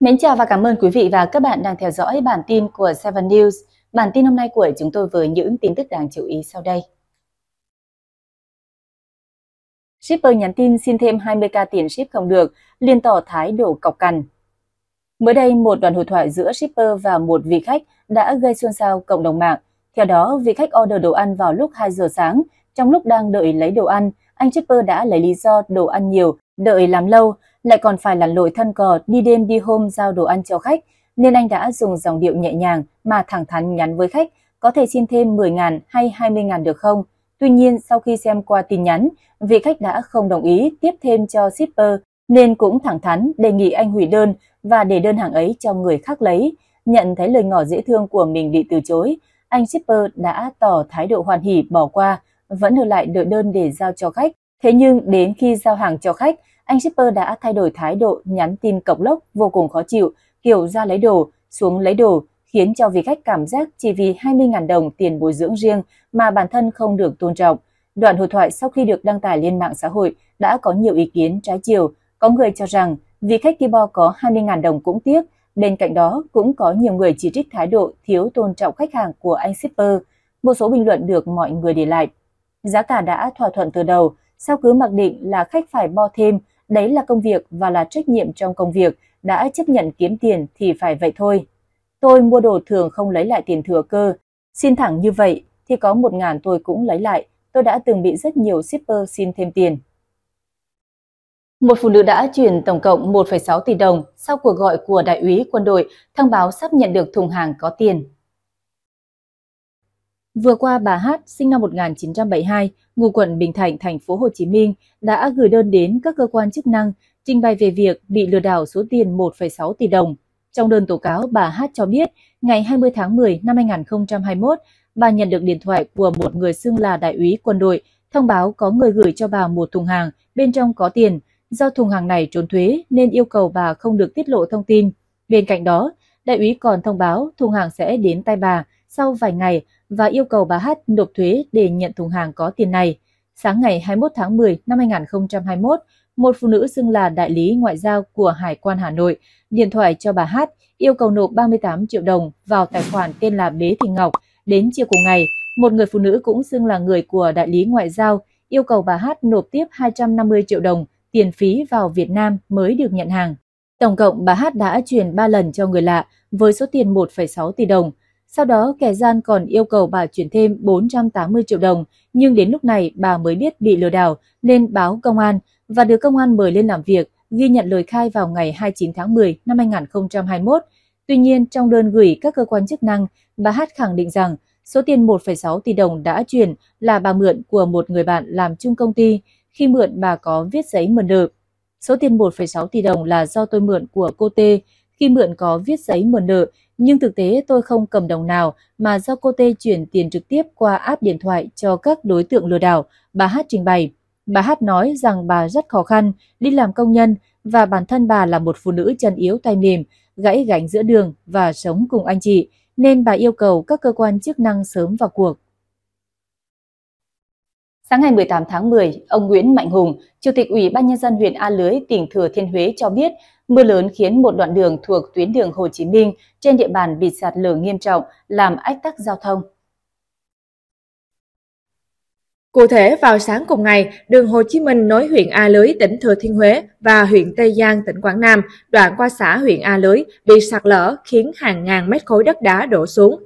Mến chào và cảm ơn quý vị và các bạn đang theo dõi bản tin của Seven News. Bản tin hôm nay của chúng tôi với những tin tức đáng chú ý sau đây. Shipper nhắn tin xin thêm 20k tiền ship không được, liên tỏ thái độ cọc cằn. Mới đây, một đoạn hội thoại giữa shipper và một vị khách đã gây xôn xao cộng đồng mạng. Theo đó, vị khách order đồ ăn vào lúc 2 giờ sáng. Trong lúc đang đợi lấy đồ ăn, anh shipper đã lấy lý do đồ ăn nhiều, đợi làm lâu, lại còn phải lặn lội thân cò đi đêm đi hôm giao đồ ăn cho khách, nên anh đã dùng dòng điệu nhẹ nhàng mà thẳng thắn nhắn với khách có thể xin thêm 10.000 hay 20.000 được không? Tuy nhiên, sau khi xem qua tin nhắn, vị khách đã không đồng ý tiếp thêm cho shipper nên cũng thẳng thắn đề nghị anh hủy đơn và để đơn hàng ấy cho người khác lấy. Nhận thấy lời ngỏ dễ thương của mình bị từ chối, anh shipper đã tỏ thái độ hoàn hỉ bỏ qua, vẫn ở lại đợi đơn để giao cho khách. Thế nhưng đến khi giao hàng cho khách, anh shipper đã thay đổi thái độ nhắn tin cộc lốc vô cùng khó chịu, kiểu ra lấy đồ, xuống lấy đồ, khiến cho vị khách cảm giác chỉ vì 20.000 đồng tiền bồi dưỡng riêng mà bản thân không được tôn trọng. Đoạn hội thoại sau khi được đăng tải lên mạng xã hội đã có nhiều ý kiến trái chiều. Có người cho rằng vị khách Kibo có 20.000 đồng cũng tiếc, bên cạnh đó cũng có nhiều người chỉ trích thái độ thiếu tôn trọng khách hàng của anh shipper. Một số bình luận được mọi người để lại. Giá cả đã thỏa thuận từ đầu, sao cứ mặc định là khách phải bo thêm, đấy là công việc và là trách nhiệm trong công việc, đã chấp nhận kiếm tiền thì phải vậy thôi. Tôi mua đồ thường không lấy lại tiền thừa cơ, xin thẳng như vậy thì có một ngàn tôi cũng lấy lại, tôi đã từng bị rất nhiều shipper xin thêm tiền. Một phụ nữ đã chuyển tổng cộng 1,6 tỷ đồng sau cuộc gọi của đại úy quân đội thông báo sắp nhận được thùng hàng có tiền. Vừa qua bà Hát, sinh năm 1972, ngụ quận Bình Thạnh, thành phố Hồ Chí Minh, đã gửi đơn đến các cơ quan chức năng trình bày về việc bị lừa đảo số tiền 1,6 tỷ đồng. Trong đơn tố cáo, bà Hát cho biết, ngày 20 tháng 10 năm 2021, bà nhận được điện thoại của một người xưng là đại úy quân đội, thông báo có người gửi cho bà một thùng hàng, bên trong có tiền. Do thùng hàng này trốn thuế nên yêu cầu bà không được tiết lộ thông tin. Bên cạnh đó, đại úy còn thông báo thùng hàng sẽ đến tay bà sau vài ngày và yêu cầu bà Hát nộp thuế để nhận thùng hàng có tiền này. Sáng ngày 21 tháng 10 năm 2021, một phụ nữ xưng là đại lý ngoại giao của Hải quan Hà Nội điện thoại cho bà Hát yêu cầu nộp 38 triệu đồng vào tài khoản tên là Bế Thị Ngọc. Đến chiều cùng ngày, một người phụ nữ cũng xưng là người của đại lý ngoại giao yêu cầu bà Hát nộp tiếp 250 triệu đồng tiền phí vào Việt Nam mới được nhận hàng. Tổng cộng bà Hát đã chuyển 3 lần cho người lạ với số tiền 1,6 tỷ đồng. Sau đó kẻ gian còn yêu cầu bà chuyển thêm 480 triệu đồng, nhưng đến lúc này bà mới biết bị lừa đảo nên báo công an và được công an mời lên làm việc, ghi nhận lời khai vào ngày 29 tháng 10 năm 2021. Tuy nhiên, trong đơn gửi các cơ quan chức năng, bà Hát khẳng định rằng số tiền 1,6 tỷ đồng đã chuyển là bà mượn của một người bạn làm chung công ty, khi mượn bà có viết giấy mượn nợ. Số tiền 1,6 tỷ đồng là do tôi mượn của cô T, khi mượn có viết giấy mượn nợ nhưng thực tế tôi không cầm đồng nào mà do cô Tê chuyển tiền trực tiếp qua app điện thoại cho các đối tượng lừa đảo, bà Hát trình bày. Bà Hát nói rằng bà rất khó khăn, đi làm công nhân và bản thân bà là một phụ nữ chân yếu tay mềm, gãy gánh giữa đường và sống cùng anh chị, nên bà yêu cầu các cơ quan chức năng sớm vào cuộc. Sáng ngày 18 tháng 10, ông Nguyễn Mạnh Hùng, Chủ tịch Ủy ban Nhân dân huyện A Lưới, tỉnh Thừa Thiên Huế cho biết Mưa lớn khiến một đoạn đường thuộc tuyến đường Hồ Chí Minh trên địa bàn bị sạt lở nghiêm trọng, làm ách tắc giao thông. Cụ thể, vào sáng cùng ngày, đường Hồ Chí Minh nối huyện A Lưới, tỉnh Thừa Thiên Huế và huyện Tây Giang, tỉnh Quảng Nam, đoạn qua xã huyện A Lưới bị sạt lở khiến hàng ngàn mét khối đất đá đổ xuống.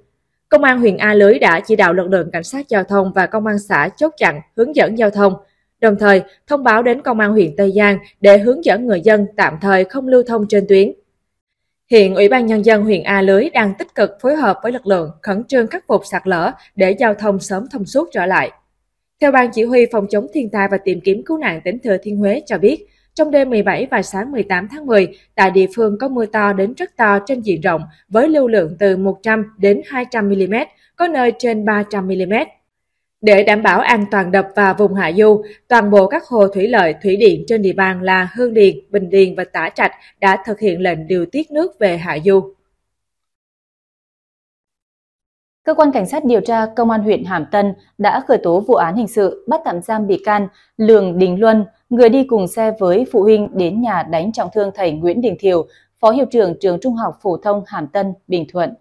Công an huyện A Lưới đã chỉ đạo lực lượng cảnh sát giao thông và công an xã chốt chặn, hướng dẫn giao thông, đồng thời thông báo đến Công an huyện Tây Giang để hướng dẫn người dân tạm thời không lưu thông trên tuyến. Hiện Ủy ban Nhân dân huyện A Lưới đang tích cực phối hợp với lực lượng khẩn trương khắc phục sạt lở để giao thông sớm thông suốt trở lại. Theo Ban Chỉ huy Phòng chống thiên tai và tìm kiếm cứu nạn tỉnh Thừa Thiên Huế cho biết, trong đêm 17 và sáng 18 tháng 10, tại địa phương có mưa to đến rất to trên diện rộng với lưu lượng từ 100 đến 200 mm, có nơi trên 300 mm. Để đảm bảo an toàn đập và vùng hạ du, toàn bộ các hồ thủy lợi, thủy điện trên địa bàn là Hương Điền, Bình Điền và Tả Trạch đã thực hiện lệnh điều tiết nước về hạ du. Cơ quan Cảnh sát điều tra Công an huyện Hàm Tân đã khởi tố vụ án hình sự bắt tạm giam bị can Lường Đình Luân, người đi cùng xe với phụ huynh đến nhà đánh trọng thương thầy Nguyễn Đình Thiều, Phó Hiệu trưởng Trường Trung học Phổ thông Hàm Tân, Bình Thuận.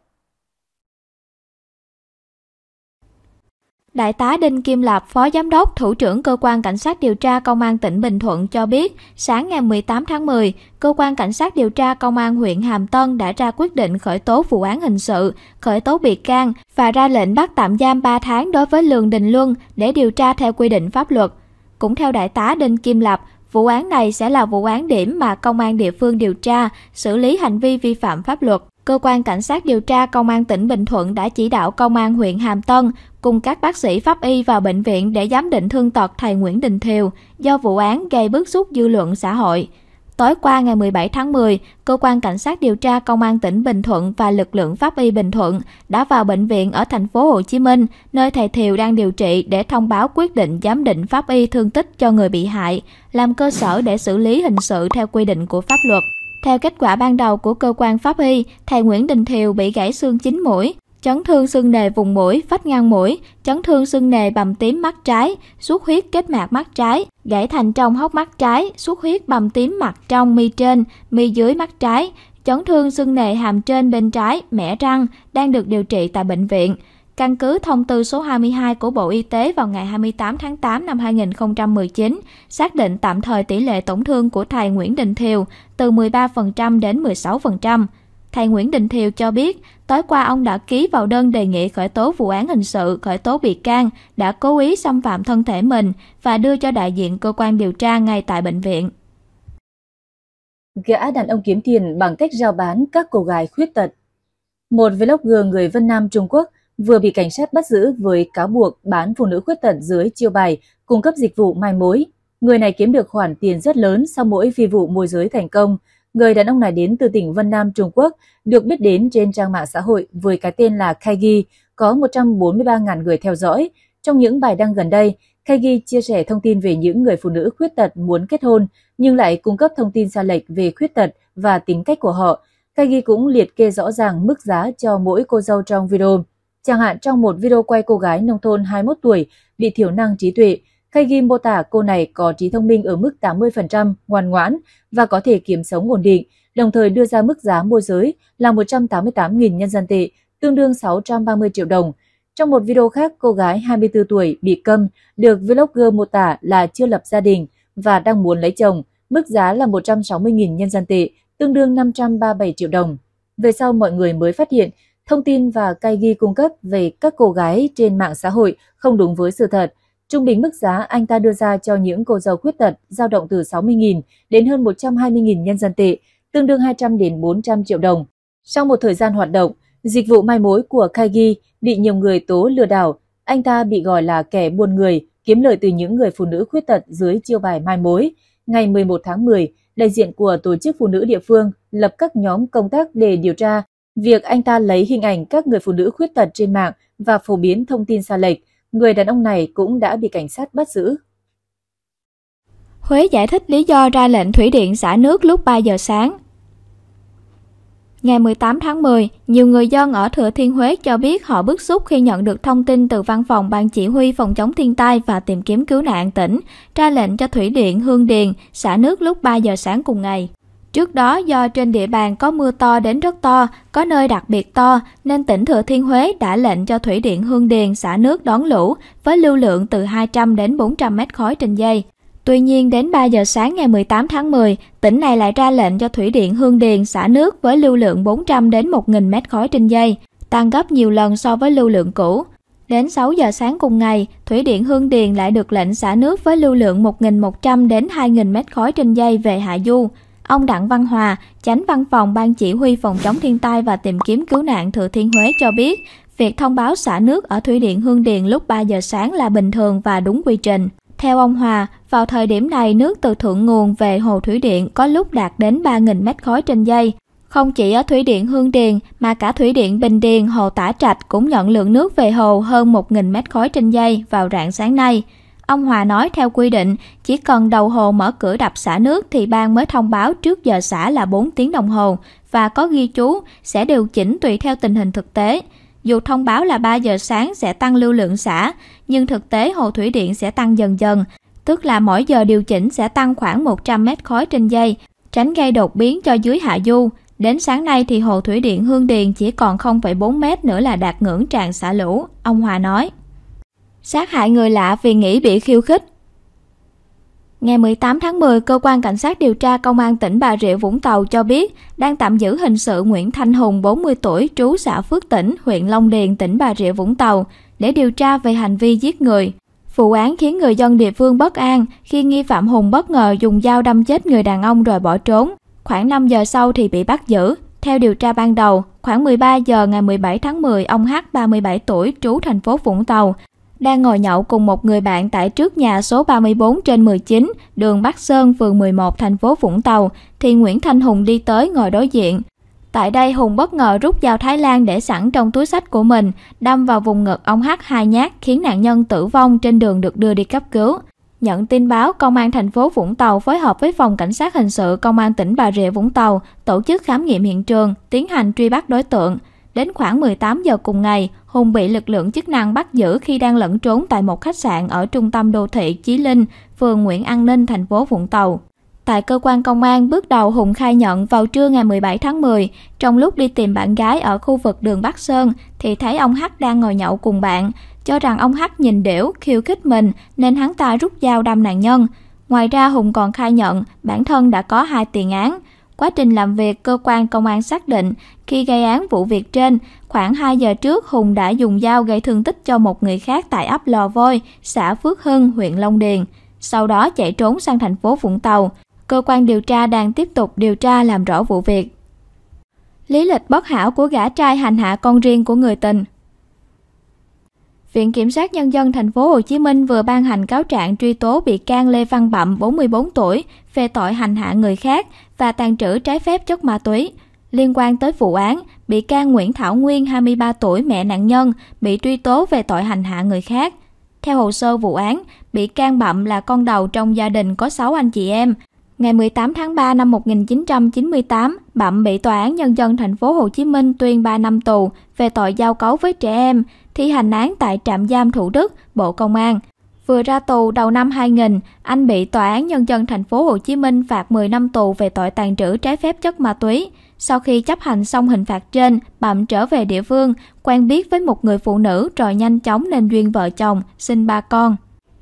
Đại tá Đinh Kim Lạp, Phó Giám đốc, Thủ trưởng Cơ quan Cảnh sát điều tra Công an tỉnh Bình Thuận cho biết, sáng ngày 18 tháng 10, Cơ quan Cảnh sát điều tra Công an huyện Hàm Tân đã ra quyết định khởi tố vụ án hình sự, khởi tố bị can và ra lệnh bắt tạm giam 3 tháng đối với Lường Đình Luân để điều tra theo quy định pháp luật. Cũng theo Đại tá Đinh Kim Lập, vụ án này sẽ là vụ án điểm mà công an địa phương điều tra, xử lý hành vi vi phạm pháp luật. Cơ quan Cảnh sát điều tra Công an tỉnh Bình Thuận đã chỉ đạo Công an huyện Hàm Tân cùng các bác sĩ pháp y vào bệnh viện để giám định thương tật thầy Nguyễn Đình Thiều do vụ án gây bức xúc dư luận xã hội. Tối qua ngày 17 tháng 10, Cơ quan Cảnh sát điều tra Công an tỉnh Bình Thuận và lực lượng pháp y Bình Thuận đã vào bệnh viện ở thành phố Hồ Chí Minh, nơi thầy Thiều đang điều trị để thông báo quyết định giám định pháp y thương tích cho người bị hại, làm cơ sở để xử lý hình sự theo quy định của pháp luật. Theo kết quả ban đầu của cơ quan pháp y, thầy Nguyễn Đình Thiều bị gãy xương chín mũi, chấn thương xương nề vùng mũi, vách ngang mũi, chấn thương xương nề bầm tím mắt trái, xuất huyết kết mạc mắt trái, gãy thành trong hốc mắt trái, xuất huyết bầm tím mặt trong mi trên, mi dưới mắt trái, chấn thương xương nề hàm trên bên trái, mẻ răng, đang được điều trị tại bệnh viện. Căn cứ thông tư số 22 của Bộ Y tế vào ngày 28 tháng 8 năm 2019, xác định tạm thời tỷ lệ tổn thương của thầy Nguyễn Đình Thiều từ 13% đến 16%. Thầy Nguyễn Đình Thiều cho biết, tối qua ông đã ký vào đơn đề nghị khởi tố vụ án hình sự, khởi tố bị can, đã cố ý xâm phạm thân thể mình và đưa cho đại diện cơ quan điều tra ngay tại bệnh viện. Gã đàn ông kiếm tiền bằng cách giao bán các cô gái khuyết tật. Một vlogger người Vân Nam Trung Quốc vừa bị cảnh sát bắt giữ với cáo buộc bán phụ nữ khuyết tật dưới chiêu bài cung cấp dịch vụ mai mối. Người này kiếm được khoản tiền rất lớn sau mỗi phi vụ môi giới thành công. Người đàn ông này đến từ tỉnh Vân Nam, Trung Quốc, được biết đến trên trang mạng xã hội với cái tên là Kaigi, có 143.000 người theo dõi. Trong những bài đăng gần đây, Kaigi chia sẻ thông tin về những người phụ nữ khuyết tật muốn kết hôn nhưng lại cung cấp thông tin sai lệch về khuyết tật và tính cách của họ. Kaigi cũng liệt kê rõ ràng mức giá cho mỗi cô dâu trong video. Chẳng hạn trong một video quay cô gái nông thôn 21 tuổi bị thiểu năng trí tuệ, Kaigi mô tả cô này có trí thông minh ở mức 80%, ngoan ngoãn và có thể kiếm sống ổn định, đồng thời đưa ra mức giá môi giới là 188.000 nhân dân tệ, tương đương 630 triệu đồng. Trong một video khác, cô gái 24 tuổi bị câm được vlogger mô tả là chưa lập gia đình và đang muốn lấy chồng, mức giá là 160.000 nhân dân tệ, tương đương 537 triệu đồng. Về sau mọi người mới phát hiện Thông tin và cai ghi cung cấp về các cô gái trên mạng xã hội không đúng với sự thật. Trung bình mức giá anh ta đưa ra cho những cô dâu khuyết tật dao động từ 60.000 đến hơn 120.000 nhân dân tệ, tương đương 200 đến 400 triệu đồng. Sau một thời gian hoạt động, dịch vụ mai mối của Kaigi bị nhiều người tố lừa đảo. Anh ta bị gọi là kẻ buôn người, kiếm lời từ những người phụ nữ khuyết tật dưới chiêu bài mai mối. Ngày 11 tháng 10, đại diện của tổ chức phụ nữ địa phương lập các nhóm công tác để điều tra Việc anh ta lấy hình ảnh các người phụ nữ khuyết tật trên mạng và phổ biến thông tin sai lệch, người đàn ông này cũng đã bị cảnh sát bắt giữ. Huế giải thích lý do ra lệnh thủy điện xả nước lúc 3 giờ sáng. Ngày 18 tháng 10, nhiều người dân ở Thừa Thiên Huế cho biết họ bức xúc khi nhận được thông tin từ Văn phòng Ban Chỉ huy Phòng chống thiên tai và tìm kiếm cứu nạn tỉnh ra lệnh cho Thủy điện Hương Điền xả nước lúc 3 giờ sáng cùng ngày. Trước đó do trên địa bàn có mưa to đến rất to, có nơi đặc biệt to nên tỉnh Thừa Thiên Huế đã lệnh cho Thủy điện Hương Điền xả nước đón lũ với lưu lượng từ 200 đến 400 mét khối trên giây. Tuy nhiên đến 3 giờ sáng ngày 18 tháng 10, tỉnh này lại ra lệnh cho Thủy điện Hương Điền xả nước với lưu lượng 400 đến 1.000 mét khối trên giây, tăng gấp nhiều lần so với lưu lượng cũ. Đến 6 giờ sáng cùng ngày, Thủy điện Hương Điền lại được lệnh xả nước với lưu lượng 1.100 đến 2.000 mét khối trên giây về hạ du. Ông Đặng Văn Hòa, chánh văn phòng Ban Chỉ huy Phòng chống thiên tai và tìm kiếm cứu nạn Thừa Thiên Huế cho biết, việc thông báo xả nước ở Thủy điện Hương Điền lúc 3 giờ sáng là bình thường và đúng quy trình. Theo ông Hòa, vào thời điểm này nước từ thượng nguồn về hồ thủy điện có lúc đạt đến 3.000 mét khối trên giây. Không chỉ ở thủy điện Hương Điền mà cả thủy điện Bình Điền, hồ Tả Trạch cũng nhận lượng nước về hồ hơn 1.000 mét khối trên giây vào rạng sáng nay. Ông Hòa nói theo quy định, chỉ cần đầu hồ mở cửa đập xả nước thì ban mới thông báo trước giờ xả là 4 tiếng đồng hồ và có ghi chú sẽ điều chỉnh tùy theo tình hình thực tế. Dù thông báo là 3 giờ sáng sẽ tăng lưu lượng xả, nhưng thực tế hồ thủy điện sẽ tăng dần dần, tức là mỗi giờ điều chỉnh sẽ tăng khoảng 100 mét khối trên giây, tránh gây đột biến cho dưới hạ du. Đến sáng nay thì hồ thủy điện Hương Điền chỉ còn 0,4 mét nữa là đạt ngưỡng tràn xả lũ, ông Hòa nói. Sát hại người lạ vì nghĩ bị khiêu khích, Ngày 18 tháng 10, cơ quan cảnh sát điều tra công an tỉnh Bà Rịa Vũng Tàu cho biết đang tạm giữ hình sự Nguyễn Thanh Hùng 40 tuổi trú xã Phước Tỉnh, huyện Long Điền, tỉnh Bà Rịa Vũng Tàu để điều tra về hành vi giết người. Vụ án khiến người dân địa phương bất an khi nghi phạm Hùng bất ngờ dùng dao đâm chết người đàn ông rồi bỏ trốn. Khoảng 5 giờ sau thì bị bắt giữ. Theo điều tra ban đầu, khoảng 13 giờ ngày 17 tháng 10, ông H 37 tuổi trú thành phố Vũng Tàu đang ngồi nhậu cùng một người bạn tại trước nhà số 34 trên 19, đường Bắc Sơn, phường 11, thành phố Vũng Tàu, thì Nguyễn Thanh Hùng đi tới ngồi đối diện. Tại đây Hùng bất ngờ rút dao Thái Lan để sẵn trong túi sách của mình, đâm vào vùng ngực ông H hai nhát khiến nạn nhân tử vong trên đường được đưa đi cấp cứu. Nhận tin báo, Công an thành phố Vũng Tàu phối hợp với Phòng Cảnh sát Hình sự Công an tỉnh Bà Rịa Vũng Tàu tổ chức khám nghiệm hiện trường, tiến hành truy bắt đối tượng. Đến khoảng 18 giờ cùng ngày, Hùng bị lực lượng chức năng bắt giữ khi đang lẫn trốn tại một khách sạn ở trung tâm đô thị Chí Linh, phường Nguyễn An Ninh, thành phố Vũng Tàu. Tại cơ quan công an, bước đầu Hùng khai nhận vào trưa ngày 17 tháng 10, trong lúc đi tìm bạn gái ở khu vực đường Bắc Sơn thì thấy ông H đang ngồi nhậu cùng bạn, cho rằng ông H nhìn đểu, khiêu khích mình nên hắn ta rút dao đâm nạn nhân. Ngoài ra Hùng còn khai nhận bản thân đã có hai tiền án, Quá trình làm việc, cơ quan công an xác định khi gây án vụ việc trên, khoảng 2 giờ trước Hùng đã dùng dao gây thương tích cho một người khác tại ấp Lò Vôi, xã Phước Hưng, huyện Long Điền. Sau đó chạy trốn sang thành phố Vũng Tàu. Cơ quan điều tra đang tiếp tục điều tra làm rõ vụ việc. Lý lịch bất hảo của gã trai hành hạ con riêng của người tình Viện Kiểm sát Nhân dân thành phố Hồ Chí Minh vừa ban hành cáo trạng truy tố bị can Lê Văn Bậm, 44 tuổi, về tội hành hạ người khác và tàn trữ trái phép chất ma túy. Liên quan tới vụ án, bị can Nguyễn Thảo Nguyên, 23 tuổi, mẹ nạn nhân, bị truy tố về tội hành hạ người khác. Theo hồ sơ vụ án, bị can Bậm là con đầu trong gia đình có 6 anh chị em. Ngày 18 tháng 3 năm 1998, Bậm bị Tòa án Nhân dân thành phố Hồ Chí Minh tuyên 3 năm tù về tội giao cấu với trẻ em, thi hành án tại trạm giam Thủ Đức, Bộ Công an. Vừa ra tù đầu năm 2000, anh bị Tòa án Nhân dân thành phố Hồ Chí Minh phạt 10 năm tù về tội tàn trữ trái phép chất ma túy. Sau khi chấp hành xong hình phạt trên, Bậm trở về địa phương, quen biết với một người phụ nữ rồi nhanh chóng nên duyên vợ chồng, sinh ba con.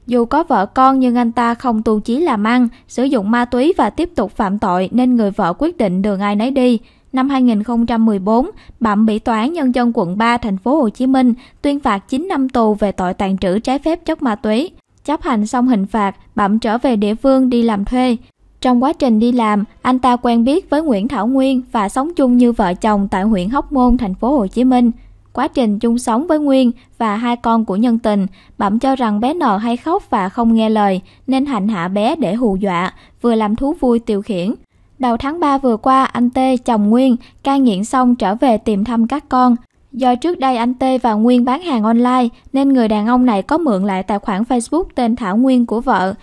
Dù có vợ con nhưng anh ta không tu chí làm ăn, sử dụng ma túy và tiếp tục phạm tội nên người vợ quyết định đường ai nấy đi. Năm 2014, Bậm bị Tòa án Nhân dân quận 3 thành phố Hồ Chí Minh tuyên phạt 9 năm tù về tội tàn trữ trái phép chất ma túy. Chấp hành xong hình phạt, Bậm trở về địa phương đi làm thuê. Trong quá trình đi làm, anh ta quen biết với Nguyễn Thảo Nguyên và sống chung như vợ chồng tại huyện Hóc Môn, thành phố Hồ Chí Minh. Quá trình chung sống với Nguyên và hai con của nhân tình, Bậm cho rằng bé nợ hay khóc và không nghe lời nên hành hạ bé để hù dọa, vừa làm thú vui tiêu khiển. Đầu tháng 3 vừa qua, anh Tê, chồng Nguyên, cai nghiện xong trở về tìm thăm các con. Do trước đây anh Tê và Nguyên bán hàng online, nên người đàn ông này có mượn lại tài khoản Facebook tên Thảo Nguyên của vợ.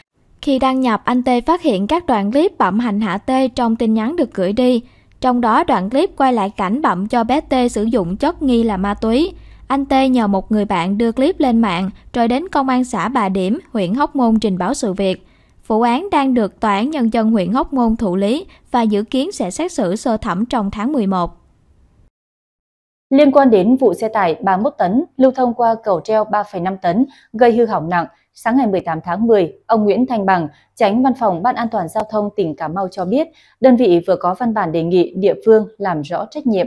Khi đăng nhập, anh Tê phát hiện các đoạn clip bậm hành hạ Tê trong tin nhắn được gửi đi. Trong đó đoạn clip quay lại cảnh bậm cho bé Tê sử dụng chất nghi là ma túy. Anh Tê nhờ một người bạn đưa clip lên mạng, rồi đến công an xã Bà Điểm, huyện Hóc Môn trình báo sự việc. Vụ án đang được Tòa án Nhân dân huyện Hóc Môn thụ lý và dự kiến sẽ xét xử sơ thẩm trong tháng 11. Liên quan đến vụ xe tải 31 tấn lưu thông qua cầu treo 3,5 tấn gây hư hỏng nặng, sáng ngày 18 tháng 10, ông Nguyễn Thanh Bằng, tránh văn phòng Ban An toàn Giao thông tỉnh Cà Mau cho biết, đơn vị vừa có văn bản đề nghị địa phương làm rõ trách nhiệm.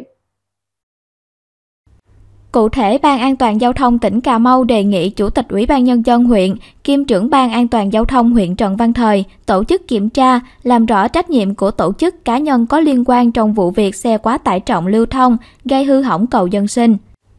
Cụ thể, Ban An toàn Giao thông tỉnh Cà Mau đề nghị Chủ tịch Ủy ban Nhân dân huyện, kiêm trưởng Ban An toàn Giao thông huyện Trần Văn Thời tổ chức kiểm tra, làm rõ trách nhiệm của tổ chức cá nhân có liên quan trong vụ việc xe quá tải trọng lưu thông, gây hư hỏng cầu dân sinh.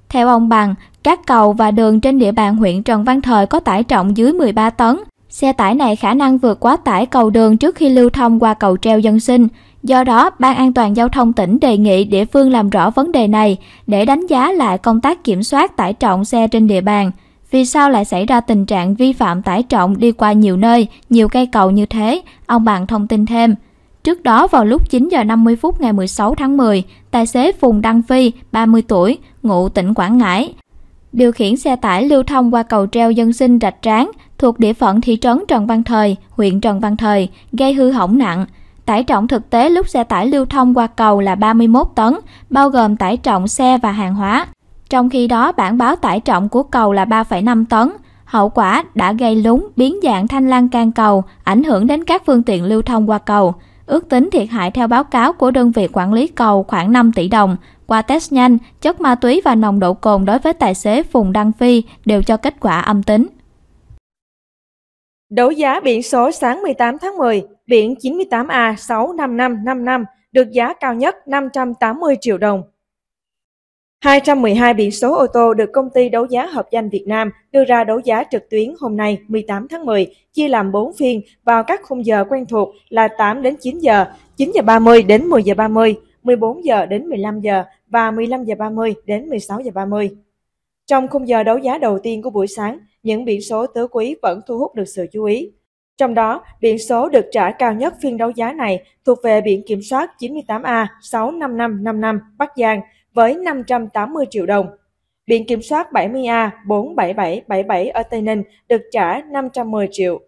Theo ông Bằng, các cầu và đường trên địa bàn huyện Trần Văn Thời có tải trọng dưới 13 tấn. Xe tải này khả năng vượt quá tải cầu đường trước khi lưu thông qua cầu treo dân sinh. Do đó, Ban an toàn giao thông tỉnh đề nghị địa phương làm rõ vấn đề này để đánh giá lại công tác kiểm soát tải trọng xe trên địa bàn. Vì sao lại xảy ra tình trạng vi phạm tải trọng đi qua nhiều nơi, nhiều cây cầu như thế? Ông bạn thông tin thêm. Trước đó vào lúc 9 giờ 50 phút ngày 16 tháng 10, tài xế Phùng Đăng Phi, 30 tuổi, ngụ tỉnh Quảng Ngãi, điều khiển xe tải lưu thông qua cầu treo dân sinh Rạch Tráng thuộc địa phận thị trấn Trần Văn Thời, huyện Trần Văn Thời, gây hư hỏng nặng. Tải trọng thực tế lúc xe tải lưu thông qua cầu là 31 tấn, bao gồm tải trọng xe và hàng hóa. Trong khi đó, bản báo tải trọng của cầu là 3,5 tấn. Hậu quả đã gây lún, biến dạng thanh lan can cầu, ảnh hưởng đến các phương tiện lưu thông qua cầu. Ước tính thiệt hại theo báo cáo của đơn vị quản lý cầu khoảng 5 tỷ đồng. Qua test nhanh, chất ma túy và nồng độ cồn đối với tài xế Phùng Đăng Phi đều cho kết quả âm tính. Đấu giá biển số sáng 18 tháng 10, biển 98A65555 được giá cao nhất 580 triệu đồng. 212 biển số ô tô được công ty đấu giá hợp danh Việt Nam đưa ra đấu giá trực tuyến hôm nay 18 tháng 10, chia làm 4 phiên vào các khung giờ quen thuộc là 8 đến 9 giờ, 9 giờ 30 đến 10 giờ 30, 14 giờ đến 15 giờ và 15 giờ 30 đến 16 giờ 30. Trong khung giờ đấu giá đầu tiên của buổi sáng, những biển số tứ quý vẫn thu hút được sự chú ý. Trong đó, biển số được trả cao nhất phiên đấu giá này thuộc về biển kiểm soát 98A 65555 Bắc Giang với 580 triệu đồng. Biển kiểm soát 70A 47777 ở Tây Ninh được trả 510 triệu.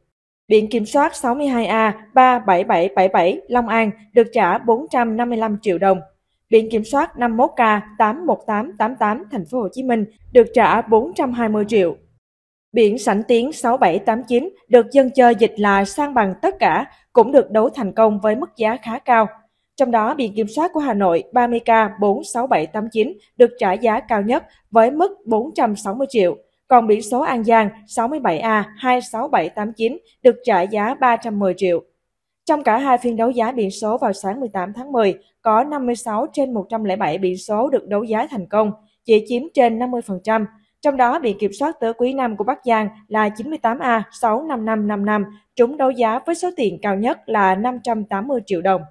Biển kiểm soát 62A 37777 Long An được trả 455 triệu đồng. Biển kiểm soát 51K 81888 Thành phố Hồ Chí Minh được trả 420 triệu. Biển sảnh tiến 6789 được dân chơi dịch là sang bằng tất cả cũng được đấu thành công với mức giá khá cao. Trong đó, biển kiểm soát của Hà Nội 30K 46789 được trả giá cao nhất với mức 460 triệu, còn biển số An Giang 67A 26789 được trả giá 310 triệu. Trong cả hai phiên đấu giá biển số vào sáng 18 tháng 10, có 56 trên 107 biển số được đấu giá thành công, chỉ chiếm trên 50%. Trong đó, biển kiểm soát tới quý năm của Bắc Giang là 98A 65555, trúng đấu giá với số tiền cao nhất là 580 triệu đồng.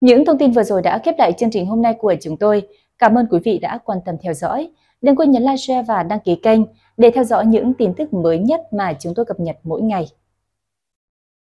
Những thông tin vừa rồi đã khép lại chương trình hôm nay của chúng tôi. Cảm ơn quý vị đã quan tâm theo dõi. Đừng quên nhấn like, share và đăng ký kênh để theo dõi những tin tức mới nhất mà chúng tôi cập nhật mỗi ngày.